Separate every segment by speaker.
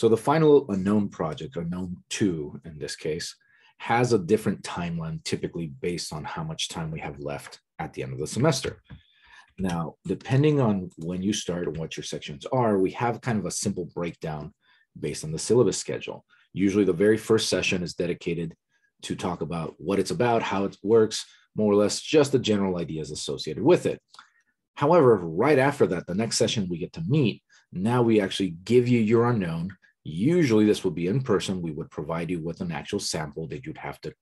Speaker 1: So the final unknown project, unknown two in this case, has a different timeline typically based on how much time we have left at the end of the semester. Now, depending on when you start and what your sections are, we have kind of a simple breakdown based on the syllabus schedule. Usually the very first session is dedicated to talk about what it's about, how it works, more or less just the general ideas associated with it. However, right after that, the next session we get to meet, now we actually give you your unknown. Usually this will be in person. We would provide you with an actual sample that you'd have to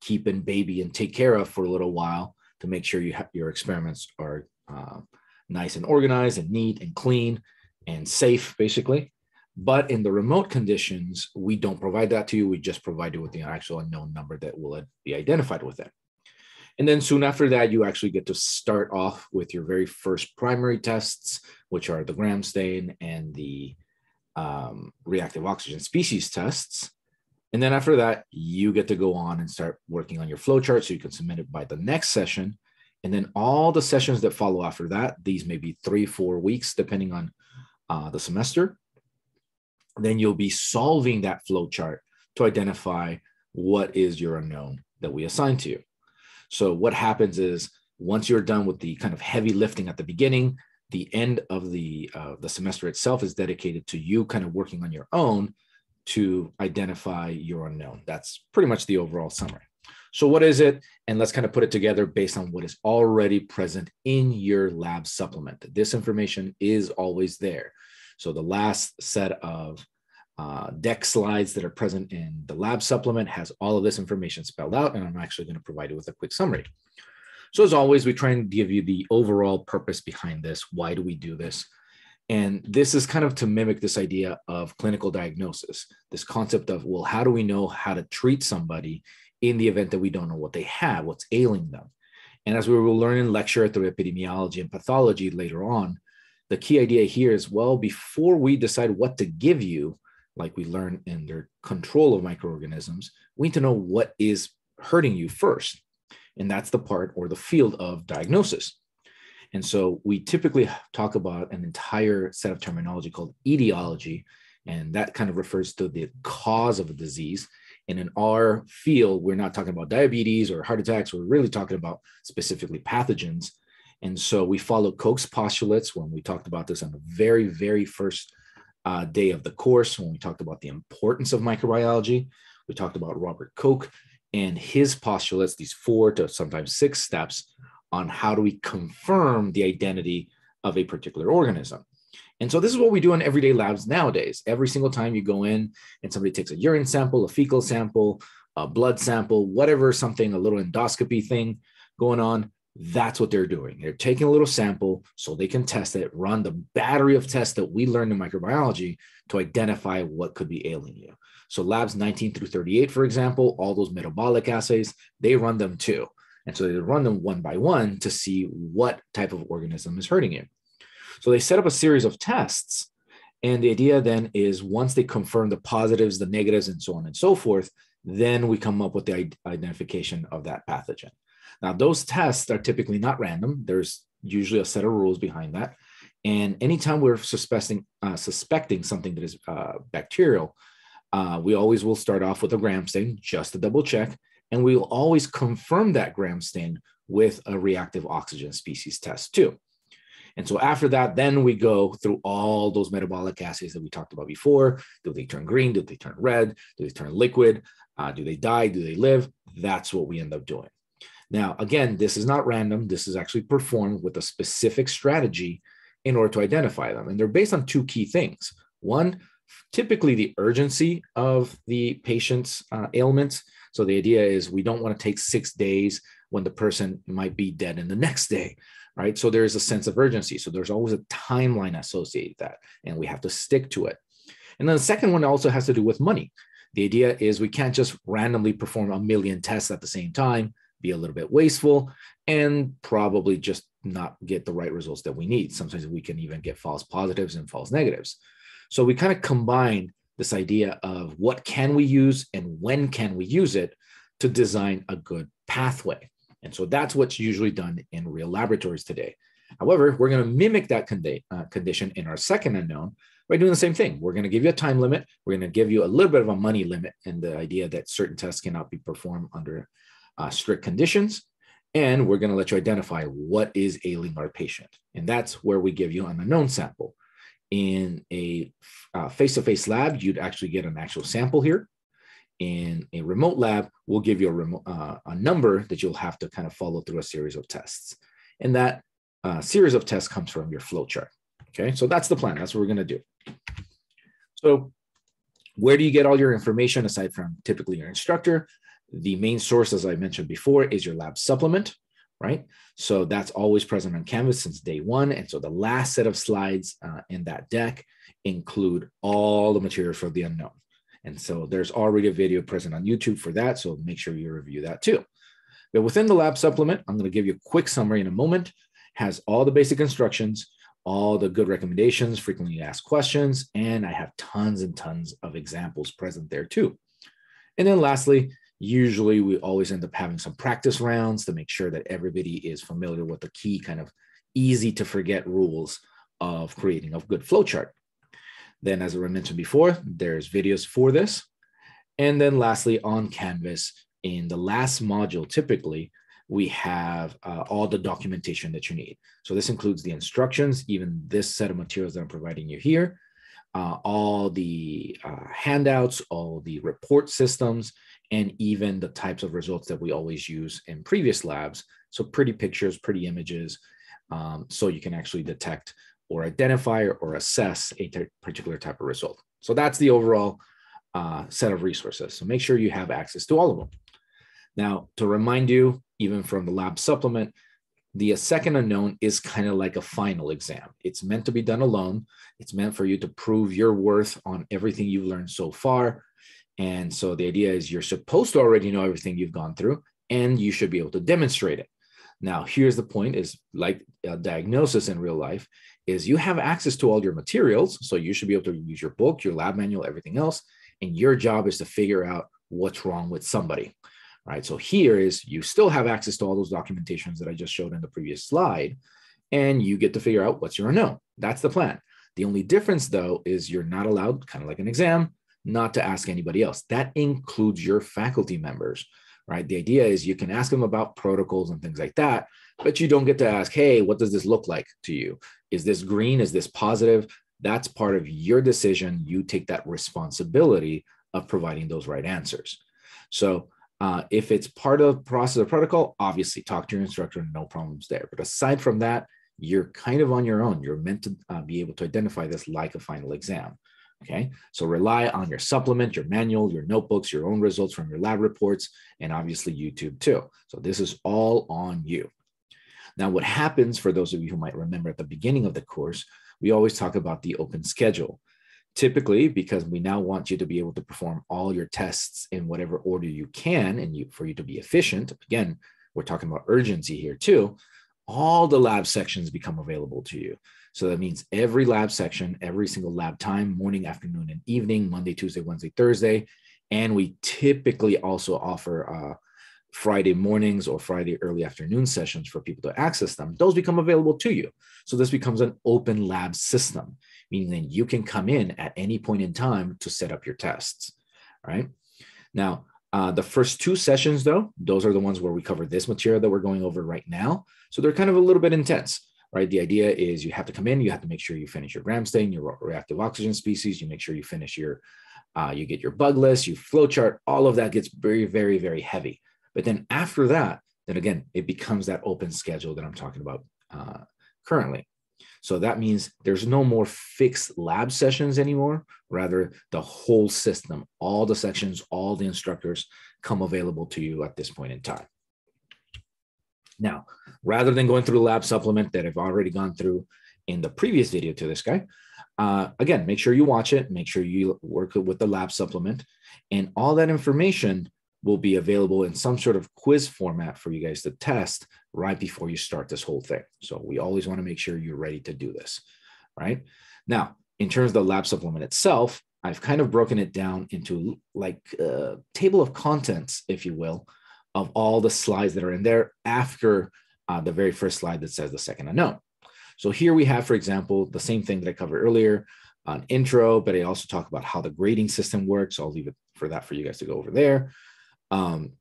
Speaker 1: keep in baby and take care of for a little while to make sure you your experiments are uh, nice and organized and neat and clean and safe, basically. But in the remote conditions, we don't provide that to you. We just provide you with the actual unknown number that will be identified with it. And then soon after that, you actually get to start off with your very first primary tests, which are the gram stain and the um, reactive oxygen species tests. And then after that, you get to go on and start working on your flowchart so you can submit it by the next session. And then all the sessions that follow after that, these may be three, four weeks, depending on uh, the semester. Then you'll be solving that flowchart to identify what is your unknown that we assign to you. So what happens is once you're done with the kind of heavy lifting at the beginning, the end of the uh, the semester itself is dedicated to you kind of working on your own to identify your unknown. That's pretty much the overall summary. So what is it? And let's kind of put it together based on what is already present in your lab supplement. This information is always there. So the last set of uh, deck slides that are present in the lab supplement has all of this information spelled out, and I'm actually going to provide you with a quick summary. So as always, we try and give you the overall purpose behind this. Why do we do this? And this is kind of to mimic this idea of clinical diagnosis, this concept of, well, how do we know how to treat somebody in the event that we don't know what they have, what's ailing them? And as we will learn in lecture through epidemiology and pathology later on, the key idea here is, well, before we decide what to give you, like we learn in their control of microorganisms, we need to know what is hurting you first. And that's the part or the field of diagnosis. And so we typically talk about an entire set of terminology called etiology, and that kind of refers to the cause of a disease. And in our field, we're not talking about diabetes or heart attacks, we're really talking about specifically pathogens. And so we follow Koch's postulates when we talked about this on the very, very first uh, day of the course when we talked about the importance of microbiology. We talked about Robert Koch and his postulates, these four to sometimes six steps on how do we confirm the identity of a particular organism. And so this is what we do in everyday labs nowadays. Every single time you go in and somebody takes a urine sample, a fecal sample, a blood sample, whatever, something, a little endoscopy thing going on, that's what they're doing. They're taking a little sample so they can test it, run the battery of tests that we learned in microbiology to identify what could be ailing you. So labs 19 through 38, for example, all those metabolic assays, they run them too. And so they run them one by one to see what type of organism is hurting you. So they set up a series of tests. And the idea then is once they confirm the positives, the negatives, and so on and so forth, then we come up with the identification of that pathogen. Now, those tests are typically not random. There's usually a set of rules behind that. And anytime we're suspecting uh, suspecting something that is uh, bacterial, uh, we always will start off with a gram stain just to double check, and we will always confirm that gram stain with a reactive oxygen species test too. And so after that, then we go through all those metabolic assays that we talked about before. Do they turn green? Do they turn red? Do they turn liquid? Uh, do they die? Do they live? That's what we end up doing. Now, again, this is not random. This is actually performed with a specific strategy in order to identify them. And they're based on two key things. One, typically the urgency of the patient's uh, ailments. So the idea is we don't want to take six days when the person might be dead in the next day, right? So there's a sense of urgency. So there's always a timeline associated that, and we have to stick to it. And then the second one also has to do with money. The idea is we can't just randomly perform a million tests at the same time be a little bit wasteful and probably just not get the right results that we need. Sometimes we can even get false positives and false negatives. So we kind of combine this idea of what can we use and when can we use it to design a good pathway. And so that's what's usually done in real laboratories today. However, we're going to mimic that condi- uh, condition in our second unknown by doing the same thing. We're going to give you a time limit. We're going to give you a little bit of a money limit and the idea that certain tests cannot be performed under uh, strict conditions. And we're going to let you identify what is ailing our patient. And that's where we give you an unknown sample. In a uh, face-to-face lab, you'd actually get an actual sample here. In a remote lab, we'll give you a, remote, uh, a number that you'll have to kind of follow through a series of tests. And that uh, series of tests comes from your flow chart. Okay, so that's the plan. That's what we're going to do. So where do you get all your information aside from typically your instructor? The main source, as I mentioned before, is your lab supplement, right? So that's always present on Canvas since day one. And so the last set of slides uh, in that deck include all the material for the unknown. And so there's already a video present on YouTube for that. So make sure you review that too. But within the lab supplement, I'm going to give you a quick summary in a moment, has all the basic instructions, all the good recommendations, frequently asked questions, and I have tons and tons of examples present there too. And then lastly, usually we always end up having some practice rounds to make sure that everybody is familiar with the key kind of easy to forget rules of creating a good flowchart. Then, as I mentioned before, there's videos for this. And then lastly, on Canvas, in the last module, typically, we have uh, all the documentation that you need. So this includes the instructions, even this set of materials that I'm providing you here, uh, all the uh, handouts, all the report systems, and even the types of results that we always use in previous labs. So pretty pictures, pretty images, um, so you can actually detect or identify or assess a particular type of result. So that's the overall uh, set of resources. So make sure you have access to all of them. Now, to remind you, even from the lab supplement, the second unknown is kind of like a final exam. It's meant to be done alone. It's meant for you to prove your worth on everything you've learned so far. And so the idea is you're supposed to already know everything you've gone through and you should be able to demonstrate it. Now, here's the point is like a diagnosis in real life is you have access to all your materials. So you should be able to use your book, your lab manual, everything else. And your job is to figure out what's wrong with somebody right? So here is you still have access to all those documentations that I just showed in the previous slide, and you get to figure out what's your unknown. That's the plan. The only difference though is you're not allowed, kind of like an exam, not to ask anybody else. That includes your faculty members, right? The idea is you can ask them about protocols and things like that, but you don't get to ask, hey, what does this look like to you? Is this green? Is this positive? That's part of your decision. You take that responsibility of providing those right answers. So uh, if it's part of the process or protocol, obviously talk to your instructor, no problems there. But aside from that, you're kind of on your own. You're meant to uh, be able to identify this like a final exam. Okay, so rely on your supplement, your manual, your notebooks, your own results from your lab reports, and obviously YouTube too. So this is all on you. Now, what happens for those of you who might remember at the beginning of the course, we always talk about the open schedule. Typically because we now want you to be able to perform all your tests in whatever order you can and you for you to be efficient. Again we're talking about urgency here too. All the lab sections become available to you so that means every lab section every single lab time morning afternoon and evening monday tuesday wednesday thursday and we typically also offer uh, friday mornings or friday early afternoon sessions for people to access them those become available to you so this becomes an open lab system meaning that you can come in at any point in time to set up your tests, right? Now, uh, the first two sessions, though, those are the ones where we cover this material that we're going over right now. So they're kind of a little bit intense, right? The idea is you have to come in, you have to make sure you finish your gram stain, your reactive oxygen species, you make sure you finish your, uh, you get your bug list, you flowchart, all of that gets very, very, very heavy. But then after that, then again, it becomes that open schedule that I'm talking about uh, currently. So that means there's no more fixed lab sessions anymore. Rather, the whole system, all the sections, all the instructors come available to you at this point in time. Now, rather than going through the lab supplement that I've already gone through in the previous video to this guy, uh, again, make sure you watch it, make sure you work with the lab supplement, and all that information will be available in some sort of quiz format for you guys to test right before you start this whole thing. So we always want to make sure you're ready to do this, right? Now, in terms of the lab supplement itself, I've kind of broken it down into like a table of contents, if you will, of all the slides that are in there after uh, the very first slide that says the second unknown. So here we have, for example, the same thing that I covered earlier, an intro, but I also talk about how the grading system works. I'll leave it for that for you guys to go over there. Um,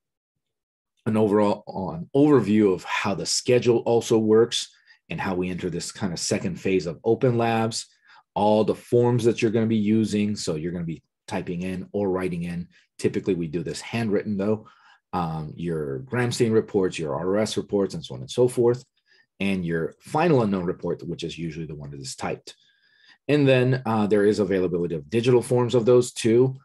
Speaker 1: an overall on overview of how the schedule also works and how we enter this kind of second phase of open labs, all the forms that you're going to be using. So you're going to be typing in or writing in. Typically, we do this handwritten though. Um, your Gram-Stain reports, your ROS reports, and so on and so forth, and your final unknown report, which is usually the one that is typed. And then uh, there is availability of digital forms of those too,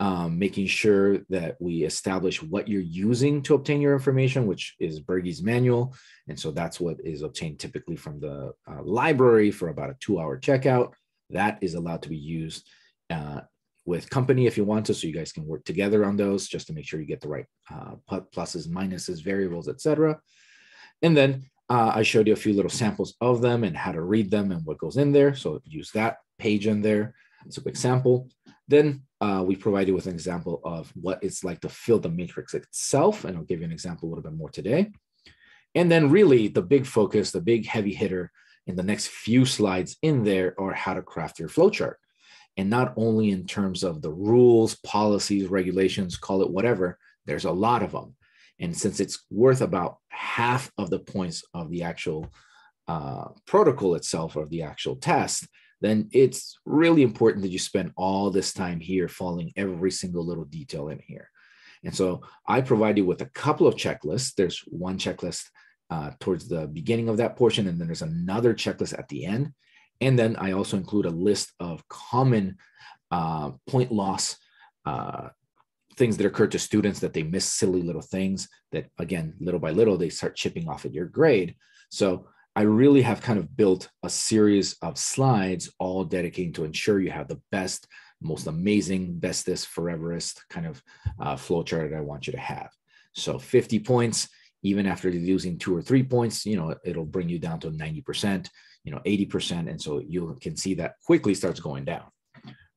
Speaker 1: um, making sure that we establish what you're using to obtain your information, which is Bergey's manual. And so that's what is obtained typically from the uh, library for about a two hour checkout. That is allowed to be used uh, with company if you want to, so you guys can work together on those just to make sure you get the right uh, pluses, minuses, variables, etc. And then uh, I showed you a few little samples of them and how to read them and what goes in there. So use that page in there. It's a quick sample. Then uh, we provide you with an example of what it's like to fill the matrix itself. And I'll give you an example a little bit more today. And then really the big focus, the big heavy hitter in the next few slides in there are how to craft your flowchart. And not only in terms of the rules, policies, regulations, call it whatever, there's a lot of them. And since it's worth about half of the points of the actual uh, protocol itself or the actual test, then it's really important that you spend all this time here following every single little detail in here. And so I provide you with a couple of checklists. There's one checklist uh, towards the beginning of that portion, and then there's another checklist at the end. And then I also include a list of common uh, point loss uh, things that occur to students that they miss silly little things that, again, little by little, they start chipping off at your grade. So I really have kind of built a series of slides all dedicated to ensure you have the best, most amazing, bestest, foreverest kind of uh, flowchart that I want you to have. So 50 points, even after losing two or three points, you know, it'll bring you down to 90%, you know, 80%. And so you can see that quickly starts going down,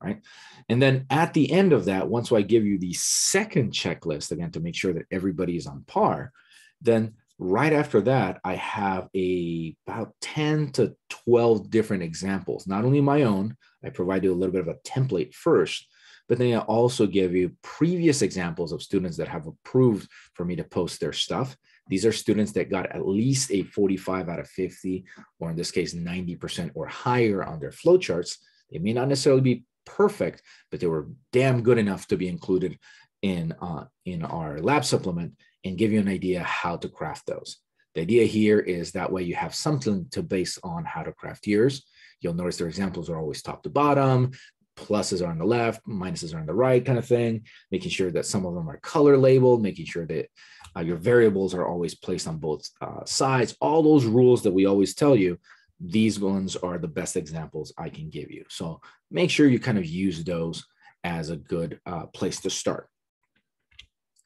Speaker 1: right? And then at the end of that, once I give you the second checklist, again, to make sure that everybody is on par, then right after that, I have a about 10 to 12 different examples, not only my own, I provide you a little bit of a template first, but then I also give you previous examples of students that have approved for me to post their stuff. These are students that got at least a 45 out of 50, or in this case, 90% or higher on their flowcharts. They may not necessarily be perfect, but they were damn good enough to be included in, uh, in our lab supplement and give you an idea how to craft those. The idea here is that way you have something to base on how to craft yours. You'll notice their examples are always top to bottom, pluses are on the left, minuses are on the right kind of thing, making sure that some of them are color labeled, making sure that uh, your variables are always placed on both uh, sides. All those rules that we always tell you, these ones are the best examples I can give you. So make sure you kind of use those as a good uh, place to start.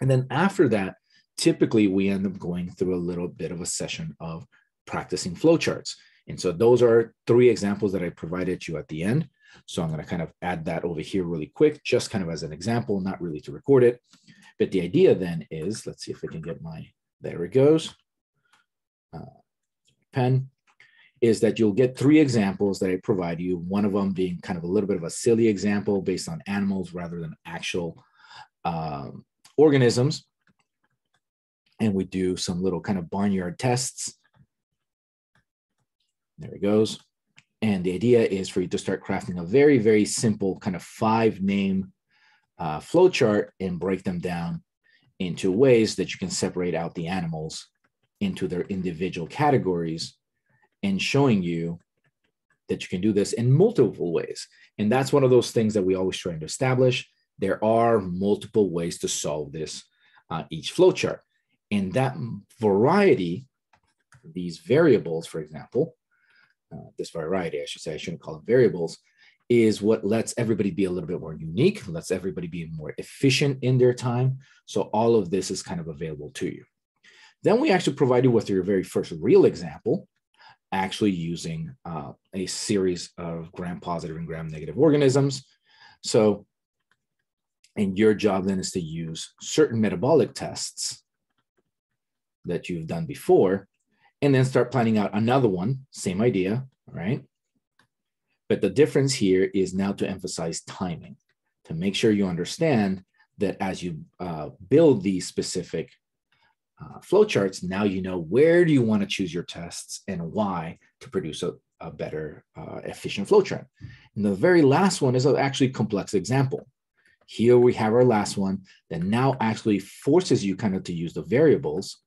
Speaker 1: And then after that, typically we end up going through a little bit of a session of practicing flowcharts. And so those are three examples that I provided you at the end. So I'm going to kind of add that over here really quick, just kind of as an example, not really to record it. But the idea then is, let's see if I can get my, there it goes, uh, pen, is that you'll get three examples that I provide you, one of them being kind of a little bit of a silly example based on animals rather than actual um, organisms and we do some little kind of barnyard tests. There it goes. And the idea is for you to start crafting a very, very simple kind of five name uh, flowchart and break them down into ways that you can separate out the animals into their individual categories and showing you that you can do this in multiple ways. And that's one of those things that we always try to establish. There are multiple ways to solve this uh, each flowchart. And that variety, these variables, for example, uh, this variety, I should say, I shouldn't call them variables, is what lets everybody be a little bit more unique, lets everybody be more efficient in their time. So all of this is kind of available to you. Then we actually provide you with your very first real example, actually using uh, a series of gram-positive and gram-negative organisms. So, and your job then is to use certain metabolic tests that you've done before, and then start planning out another one, same idea, right? But the difference here is now to emphasize timing, to make sure you understand that as you uh, build these specific uh, flowcharts, now you know where do you want to choose your tests and why to produce a, a better uh, efficient flowchart. And the very last one is an actually complex example. Here we have our last one that now actually forces you kind of to use the variables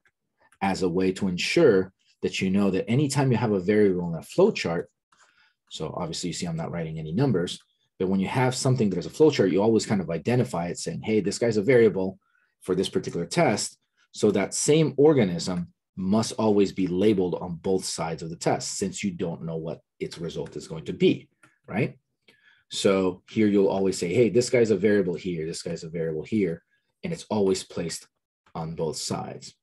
Speaker 1: as a way to ensure that you know that anytime you have a variable in a flowchart, so obviously you see I'm not writing any numbers, but when you have something that is a flowchart, you always kind of identify it saying, hey, this guy's a variable for this particular test. So that same organism must always be labeled on both sides of the test since you don't know what its result is going to be, right? So here you'll always say, hey, this guy's a variable here, this guy's a variable here, and it's always placed on both sides.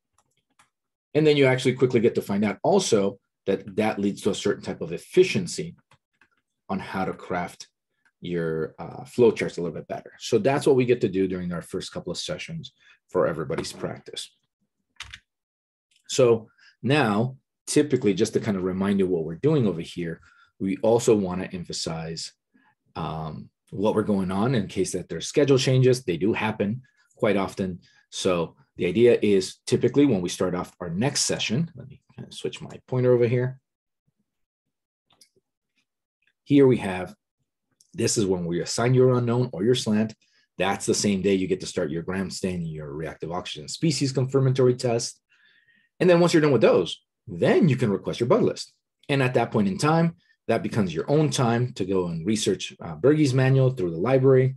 Speaker 1: And then you actually quickly get to find out also that that leads to a certain type of efficiency on how to craft your uh, flowcharts a little bit better. So that's what we get to do during our first couple of sessions for everybody's practice. So now, typically, just to kind of remind you what we're doing over here, we also want to emphasize um, what we're going on in case that there's schedule changes. They do happen quite often. So the idea is typically when we start off our next session, let me kind of switch my pointer over here. Here we have, this is when we assign your unknown or your slant. That's the same day you get to start your gram stain and your reactive oxygen species confirmatory test. And then once you're done with those, then you can request your bug list. And at that point in time, that becomes your own time to go and research uh, Bergey's manual through the library,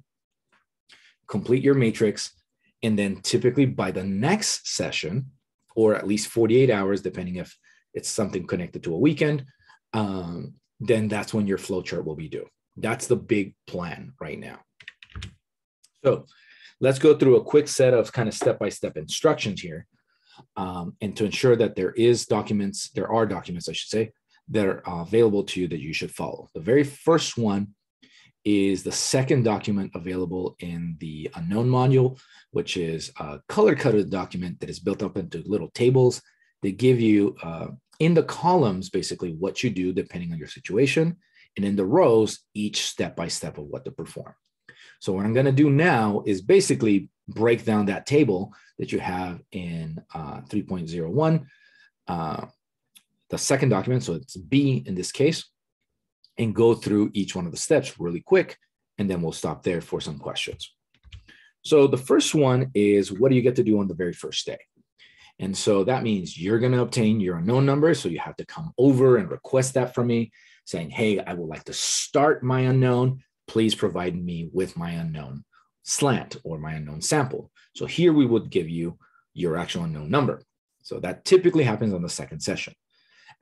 Speaker 1: complete your matrix, and then typically by the next session, or at least 48 hours, depending if it's something connected to a weekend, um, then that's when your flowchart will be due. That's the big plan right now. So let's go through a quick set of kind of step-by-step instructions here. Um, and to ensure that there is documents, there are documents, I should say, that are available to you that you should follow. The very first one is the second document available in the unknown module, which is a color coded document that is built up into little tables that give you uh, in the columns basically what you do depending on your situation, and in the rows, each step by step of what to perform. So, what I'm going to do now is basically break down that table that you have in uh, 3.01. Uh, the second document, so it's B in this case, and go through each one of the steps really quick, and then we'll stop there for some questions. So the first one is what do you get to do on the very first day? And so that means you're going to obtain your unknown number. So you have to come over and request that from me, saying, Hey, I would like to start my unknown. Please provide me with my unknown slant or my unknown sample. So here we would give you your actual unknown number. So that typically happens on the second session.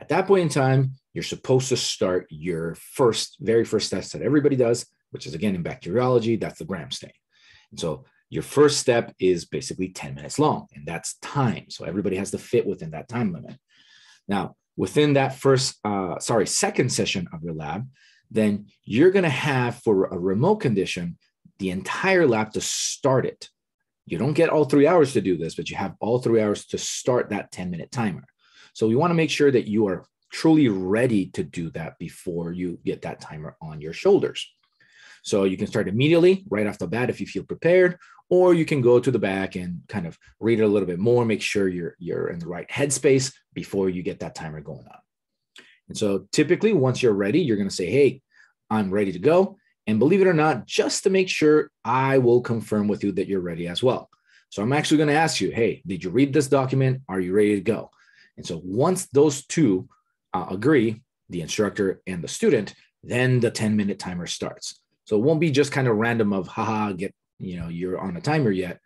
Speaker 1: At that point in time, you're supposed to start your first, very first test that everybody does, which is again in bacteriology, that's the gram stain. And so your first step is basically 10 minutes long, and that's time. So everybody has to fit within that time limit. Now, within that first, uh, sorry, second session of your lab, then you're going to have for a remote condition the entire lab to start it. You don't get all three hours to do this, but you have all three hours to start that 10 minute timer. So we want to make sure that you are truly ready to do that before you get that timer on your shoulders. So you can start immediately right off the bat if you feel prepared, or you can go to the back and kind of read it a little bit more, make sure you're you're in the right headspace before you get that timer going on. And so typically once you're ready, you're going to say, "Hey, I'm ready to go." And believe it or not, just to make sure, I will confirm with you that you're ready as well. So I'm actually going to ask you, "Hey, did you read this document? Are you ready to go?" And so once those two uh, agree, the instructor and the student, then the 10 minute timer starts. So it won't be just kind of random of, haha, get, you know, you're on a timer yet.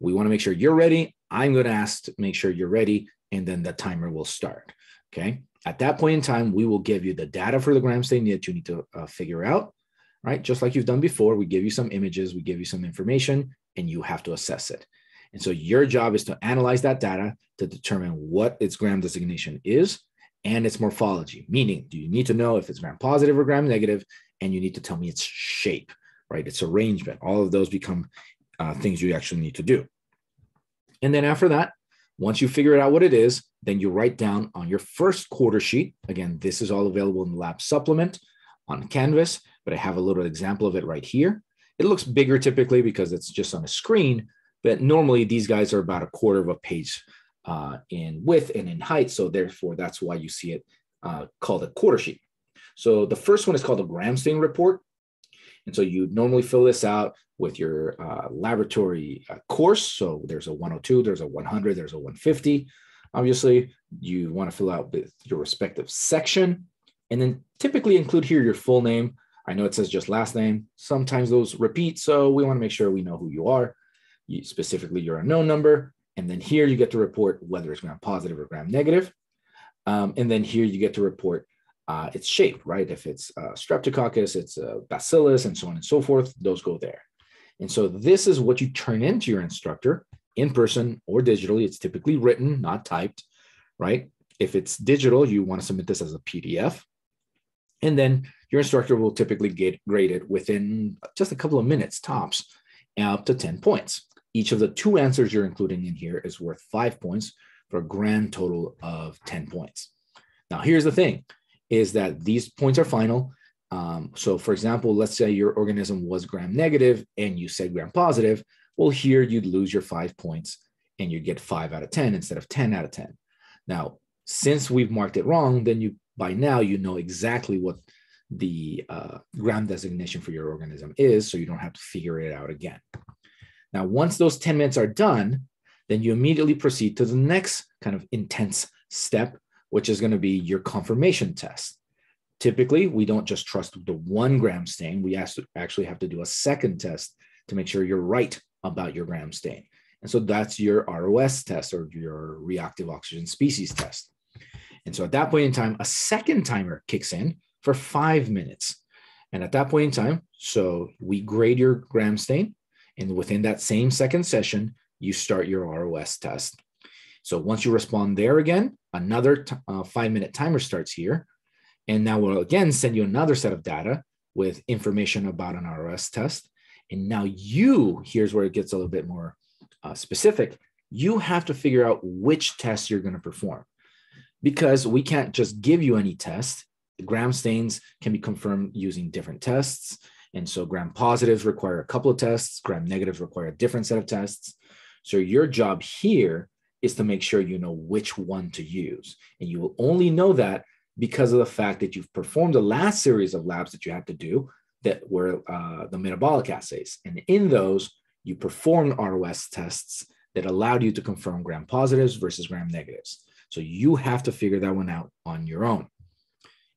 Speaker 1: We want to make sure you're ready. I'm going to ask to make sure you're ready, and then the timer will start. Okay. At that point in time, we will give you the data for the gram stain that you need to uh, figure out, right? Just like you've done before, we give you some images, we give you some information, and you have to assess it. And so your job is to analyze that data to determine what its gram designation is and its morphology, meaning do you need to know if it's gram positive or gram negative, and you need to tell me its shape, right? Its arrangement. All of those become uh, things you actually need to do. And then after that, once you figure it out what it is, then you write down on your first quarter sheet. Again, this is all available in the lab supplement. on Canvas, but I have a little example of it right here. It looks bigger typically because it's just on a screen, but normally these guys are about a quarter of a page uh, in width and in height. So therefore, that's why you see it uh, called a quarter sheet. So the first one is called a gram stain report. And so you normally fill this out with your uh, laboratory uh, course. So there's a 102, there's a 100, there's a 150. Obviously, you want to fill out with your respective section and then typically include here your full name. I know it says just last name. Sometimes those repeat. So we want to make sure we know who you are, you, specifically your unknown number. And then here you get to report whether it's gram positive or gram negative. Um, and then here you get to report uh, its shape, right? If it's uh, streptococcus, it's a bacillus, and so on and so forth, those go there. And so this is what you turn into your instructor in person or digitally. It's typically written, not typed, right? If it's digital, you want to submit this as a PDF. And then your instructor will typically get graded within just a couple of minutes tops, up to 10 points. Each of the two answers you're including in here is worth five points for a grand total of 10 points. Now, here's the thing is that these points are final. Um, so for example, let's say your organism was gram negative and you said gram positive. Well, here you'd lose your five points and you'd get five out of 10 instead of 10 out of 10. Now, since we've marked it wrong, then you by now you know exactly what the uh, gram designation for your organism is, so you don't have to figure it out again. Now, once those 10 minutes are done, then you immediately proceed to the next kind of intense step, which is going to be your confirmation test. Typically, we don't just trust the one gram stain. We actually have to do a second test to make sure you're right about your gram stain. And so that's your ROS test or your reactive oxygen species test. And so at that point in time, a second timer kicks in for five minutes. And at that point in time, so we grade your gram stain. And within that same second session, you start your ROS test. So once you respond there again, another uh, five minute timer starts here. And now we'll again send you another set of data with information about an ROS test. And now you, here's where it gets a little bit more uh, specific. You have to figure out which test you're going to perform because we can't just give you any test. Gram stains can be confirmed using different tests. And so gram positives require a couple of tests, gram negatives require a different set of tests. So your job here is to make sure you know which one to use. And you will only know that because of the fact that you've performed the last series of labs that you had to do that were uh, the metabolic assays. And in those, you performed ROS tests that allowed you to confirm gram positives versus gram negatives. So you have to figure that one out on your own.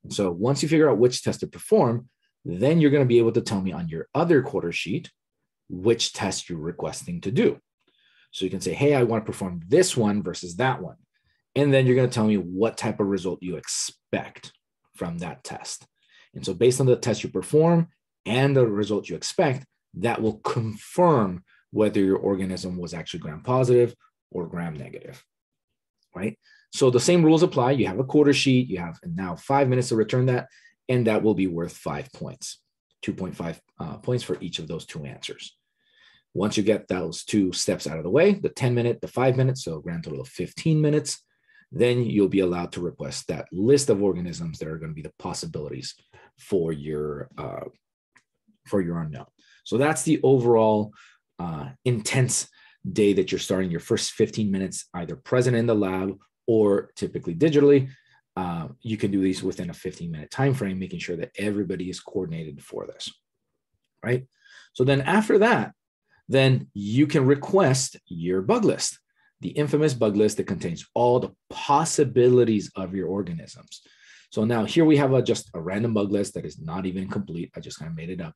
Speaker 1: And so once you figure out which test to perform, then you're going to be able to tell me on your other quarter sheet which test you're requesting to do. So you can say, hey, I want to perform this one versus that one. And then you're going to tell me what type of result you expect from that test. And so based on the test you perform and the result you expect, that will confirm whether your organism was actually gram positive or gram negative, right? So the same rules apply. You have a quarter sheet, you have now five minutes to return that, and that will be worth five points, 2.5 uh, points for each of those two answers. Once you get those two steps out of the way, the 10 minute, the five minutes, so grand total of 15 minutes, then you'll be allowed to request that list of organisms that are going to be the possibilities for your uh, for your unknown. So that's the overall uh, intense day that you're starting your first 15 minutes either present in the lab or typically digitally. Uh, you can do these within a 15 minute time frame, making sure that everybody is coordinated for this, right? So then after that, then you can request your bug list, the infamous bug list that contains all the possibilities of your organisms. So now here we have a, just a random bug list that is not even complete. I just kind of made it up,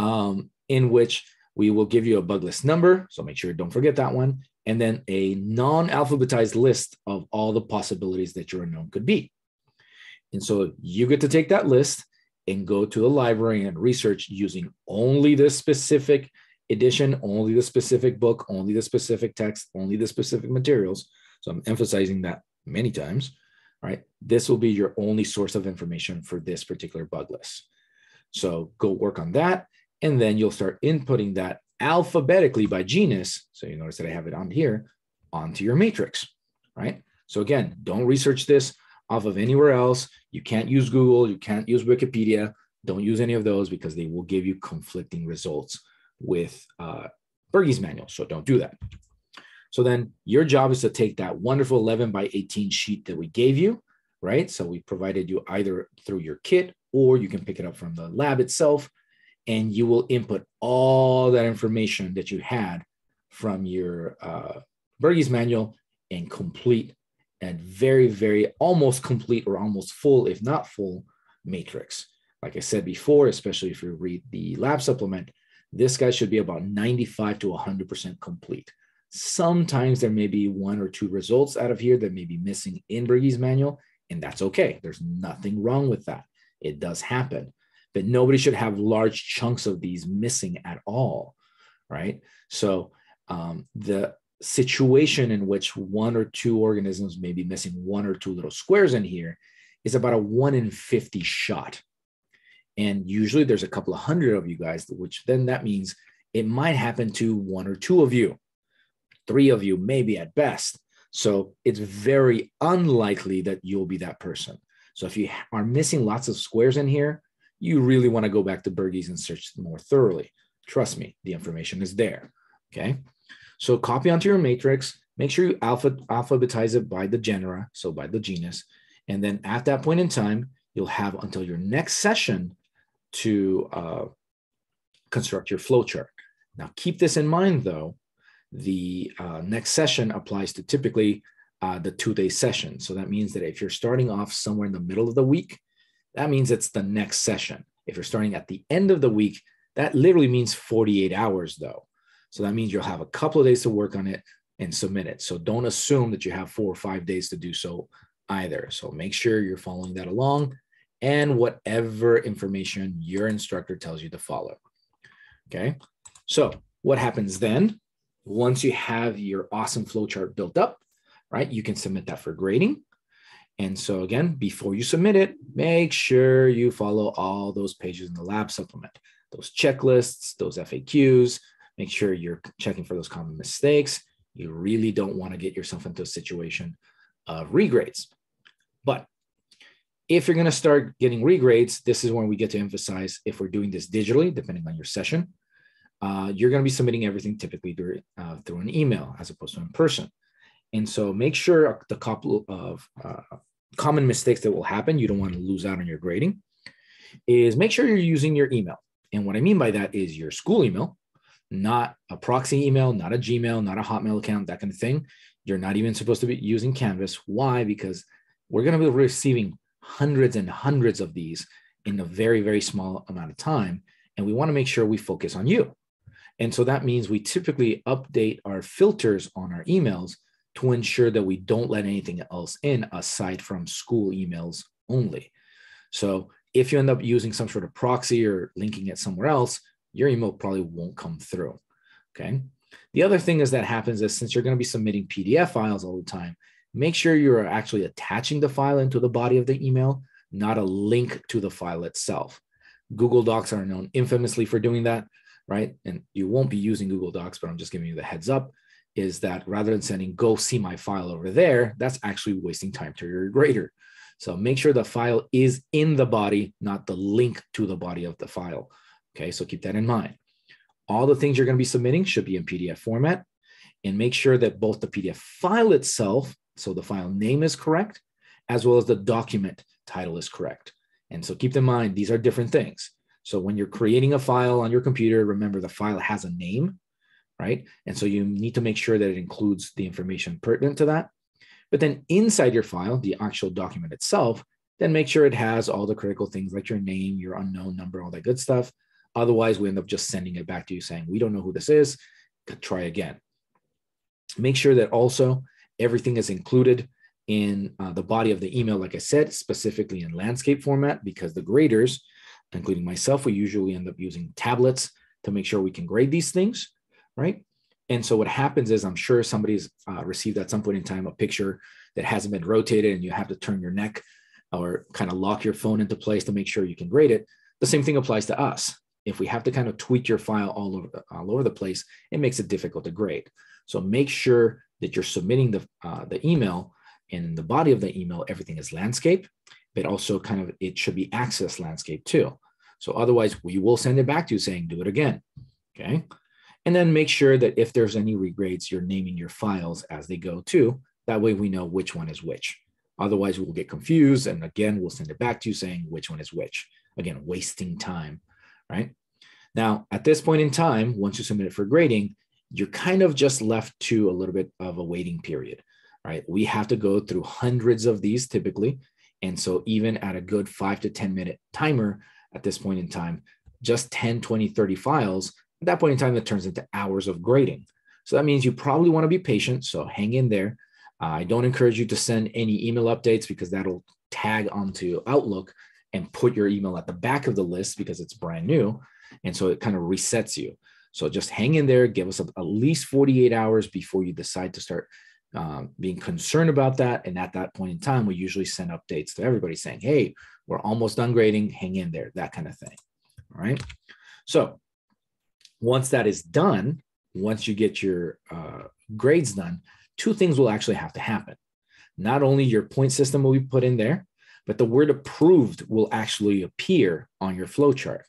Speaker 1: um, in which we will give you a bug list number. So make sure don't forget that one. And then a non-alphabetized list of all the possibilities that your unknown could be. And so you get to take that list and go to the library and research using only the specific edition, only the specific book, only the specific text, only the specific materials. So I'm emphasizing that many times, right? This will be your only source of information for this particular bug list. So go work on that. And then you'll start inputting that alphabetically by genus. So you notice that I have it on here onto your matrix, right? So again, don't research this off of anywhere else. You can't use Google, you can't use Wikipedia. don't use any of those because they will give you conflicting results with uh, Bergey's manual. So don't do that. So then your job is to take that wonderful 11 by 18 sheet that we gave you, right? So we provided you either through your kit or you can pick it up from the lab itself and you will input all that information that you had from your uh, Bergey's manual and complete and very, very almost complete or almost full, if not full, matrix. Like I said before, especially if you read the lab supplement, this guy should be about 95 to 100% complete. Sometimes there may be one or two results out of here that may be missing in Bergey's manual, and that's okay. There's nothing wrong with that. It does happen, but nobody should have large chunks of these missing at all, right? So um, the situation in which one or two organisms may be missing one or two little squares in here is about a one in 50 shot. And usually there's a couple of hundred of you guys, which then that means it might happen to one or two of you, three of you, maybe at best. So it's very unlikely that you'll be that person. So if you are missing lots of squares in here, you really want to go back to Bergey's and search more thoroughly. Trust me, the information is there. Okay. So copy onto your matrix, make sure you alpha, alphabetize it by the genera, so by the genus. And then at that point in time, you'll have until your next session to uh, construct your flowchart. Now keep this in mind though, the uh, next session applies to typically uh, the two-day session. So that means that if you're starting off somewhere in the middle of the week, that means it's the next session. If you're starting at the end of the week, that literally means 48 hours though. So that means you'll have a couple of days to work on it and submit it. So don't assume that you have four or five days to do so either. So make sure you're following that along and whatever information your instructor tells you to follow. Okay. So what happens then? Once you have your awesome flowchart built up, right, you can submit that for grading. And so again, before you submit it, make sure you follow all those pages in the lab supplement, those checklists, those FAQs, Make sure you're checking for those common mistakes. You really don't want to get yourself into a situation of regrades. But if you're going to start getting regrades, this is when we get to emphasize if we're doing this digitally, depending on your session, uh, you're going to be submitting everything typically through, uh, through an email as opposed to in person. And so make sure the couple of uh, common mistakes that will happen, you don't want to lose out on your grading, is make sure you're using your email. And what I mean by that is your school email, not a proxy email, not a Gmail, not a Hotmail account, that kind of thing. You're not even supposed to be using Canvas. Why? Because we're going to be receiving hundreds and hundreds of these in a very, very small amount of time. And we want to make sure we focus on you. And so that means we typically update our filters on our emails to ensure that we don't let anything else in aside from school emails only. So if you end up using some sort of proxy or linking it somewhere else, your email probably won't come through. Okay. The other thing is that happens is since you're going to be submitting PDF files all the time, make sure you're actually attaching the file into the body of the email, not a link to the file itself. Google Docs are known infamously for doing that, right? And you won't be using Google Docs, but I'm just giving you the heads up is that rather than sending go see my file over there, that's actually wasting time to your grader. So make sure the file is in the body, not the link to the body of the file. Okay, so keep that in mind. All the things you're going to be submitting should be in PDF format and make sure that both the PDF file itself, so the file name is correct, as well as the document title is correct. And so keep in mind, these are different things. So when you're creating a file on your computer, remember the file has a name, right? And so you need to make sure that it includes the information pertinent to that. But then inside your file, the actual document itself, then make sure it has all the critical things like your name, your unknown number, all that good stuff, Otherwise, we end up just sending it back to you saying, we don't know who this is, try again. Make sure that also everything is included in uh, the body of the email, like I said, specifically in landscape format, because the graders, including myself, we usually end up using tablets to make sure we can grade these things, right? And so what happens is I'm sure somebody's uh, received at some point in time a picture that hasn't been rotated and you have to turn your neck or kind of lock your phone into place to make sure you can grade it. The same thing applies to us if we have to kind of tweak your file all over all over the place, it makes it difficult to grade. So make sure that you're submitting the uh, the email and in the body of the email, everything is landscape, but also kind of it should be access landscape too. So otherwise, we will send it back to you saying, do it again. Okay. And then make sure that if there's any regrades, you're naming your files as they go too. That way we know which one is which. Otherwise, we'll get confused. And again, we'll send it back to you saying which one is which. Again, wasting time, right? Now, at this point in time, once you submit it for grading, you're kind of just left to a little bit of a waiting period, right? We have to go through hundreds of these typically. And so even at a good five to 10 minute timer at this point in time, just 10, 20, 30 files, at that point in time, that turns into hours of grading. So that means you probably want to be patient. So hang in there. I don't encourage you to send any email updates because that'll tag onto Outlook and put your email at the back of the list because it's brand new. And so it kind of resets you. So just hang in there, give us a, at least 48 hours before you decide to start um, being concerned about that. And at that point in time, we usually send updates to everybody saying, hey, we're almost done grading, hang in there, that kind of thing. All right. So once that is done, once you get your uh, grades done, two things will actually have to happen. Not only your point system will be put in there, but the word approved will actually appear on your flowchart.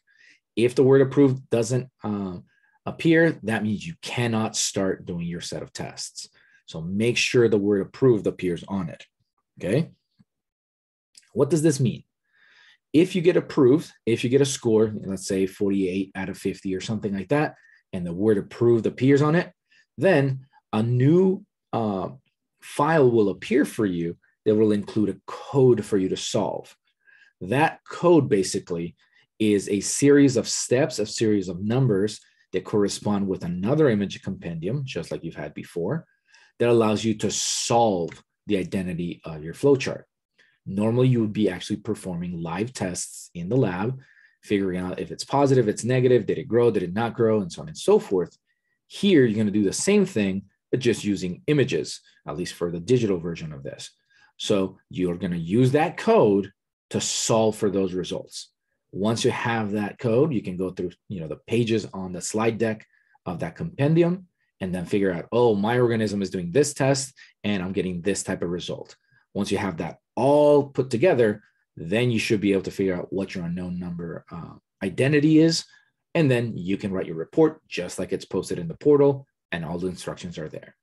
Speaker 1: If the word approved doesn't uh, appear, that means you cannot start doing your set of tests. So make sure the word approved appears on it. Okay. What does this mean? If you get approved, if you get a score, let's say 48 out of 50 or something like that, and the word approved appears on it, then a new uh, file will appear for you that will include a code for you to solve. That code basically is a series of steps, a series of numbers that correspond with another image compendium, just like you've had before, that allows you to solve the identity of your flowchart. Normally, you would be actually performing live tests in the lab, figuring out if it's positive, it's negative, did it grow, did it not grow, and so on and so forth. Here, you're going to do the same thing, but just using images, at least for the digital version of this. So you're going to use that code to solve for those results. Once you have that code, you can go through, you know, the pages on the slide deck of that compendium and then figure out, oh, my organism is doing this test and I'm getting this type of result. Once you have that all put together, then you should be able to figure out what your unknown number uh, identity is. And then you can write your report just like it's posted in the portal, and all the instructions are there.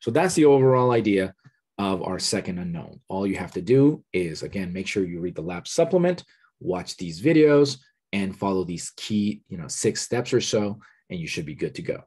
Speaker 1: So that's the overall idea of our second unknown. All you have to do is, again, make sure you read the lab supplement, watch these videos, and follow these key, you know, six steps or so, and you should be good to go.